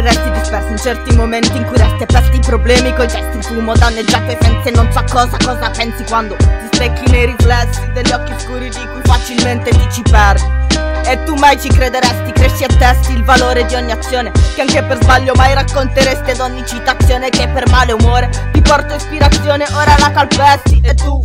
resti disperso in certi momenti in cui resti pesti i problemi coi gesti, fumo danneggiato e non so cosa, cosa pensi quando ti specchi nei riflessi degli occhi scuri di cui facilmente ti ci perdi. E tu mai ci crederesti, cresci a testi il valore di ogni azione Che anche per sbaglio mai racconteresti ad ogni citazione Che per male umore ti porta ispirazione, ora la calpesti E tu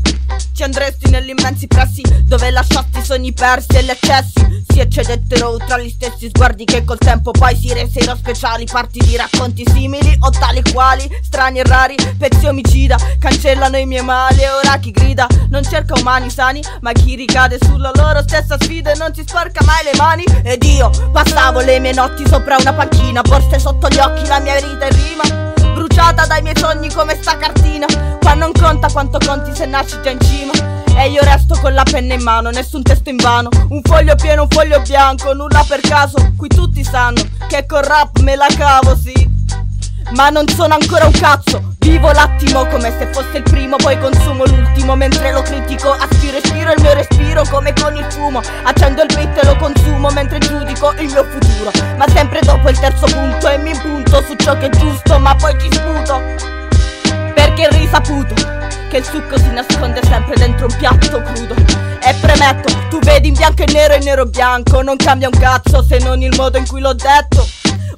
ci andresti negli immensi pressi Dove lasciasti i sogni persi e gli eccessi Si eccedettero tra gli stessi sguardi Che col tempo poi si resero speciali Parti di racconti simili o tali quali Strani e rari, pezzi omicida Cancellano i miei mali e ora chi grida Non cerca umani sani Ma chi ricade sulla loro stessa sfida E non si sporca mai le mani. Ed io passavo le mie notti sopra una panchina Borse sotto gli occhi la mia vita in rima Bruciata dai miei sogni come sta cartina. Qua non conta quanto conti se nasci già in cima. E io resto con la penna in mano, nessun testo in vano. Un foglio pieno, un foglio bianco, nulla per caso. Qui tutti sanno che col rap me la cavo, sì ma non sono ancora un cazzo. Vivo l'attimo come se fosse il primo Poi consumo l'ultimo. Mentre lo critico Aspiro e spiro il mio respiro come con il fumo. Accendo il beat e lo consumo mentre giudico il mio futuro. Ma sempre dopo il terzo punto e mi punto su ciò che è giusto Ma poi ci sputo. Perché è risaputo che il succo si nasconde sempre dentro un piatto crudo. E premetto, tu vedi in bianco e nero e nero bianco. Non cambia un cazzo se non il modo in cui l'ho detto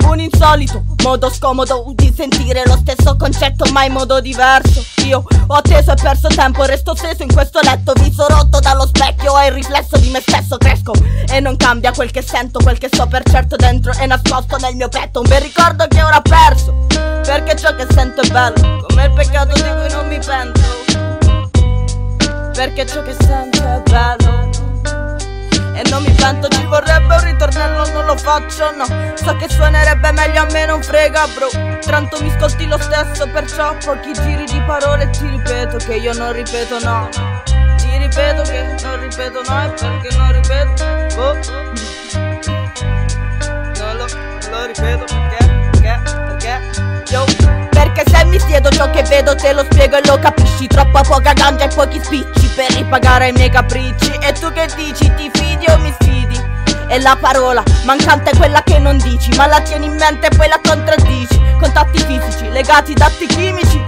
un insolito modo scomodo di sentire lo stesso concetto ma in modo diverso. Io ho atteso e perso tempo, resto steso in questo letto Viso rotto dallo specchio e il riflesso di me stesso cresco E non cambia quel che sento, quel che so per certo dentro è nascosto nel mio petto Un bel ricordo che ora ho perso Perché ciò che sento è bello, come il peccato di cui non mi pento. Perché ciò che sento è bello e non mi pento ci vorrebbe un ritornello lo faccio no. So che suonerebbe meglio a me non frega bro. Tanto mi ascolti lo stesso perciò pochi giri di parole ti ripeto che io non ripeto no. Ti ripeto che non ripeto no e perché non ripeto. Oh. Non lo, lo ripeto perché perché perché. Yo. Perché se mi siedo ciò che vedo te lo spiego e lo capisci. Troppa poca ganja e pochi spicci per ripagare i miei capricci. E tu che dici ti fidi o mi sfidi? E la parola mancante è quella che non dici Ma la tieni in mente e poi la contraddici. Contatti fisici legati da atti chimici.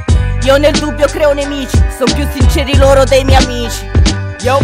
Io nel dubbio creo nemici Sono più sinceri loro dei miei amici. Yo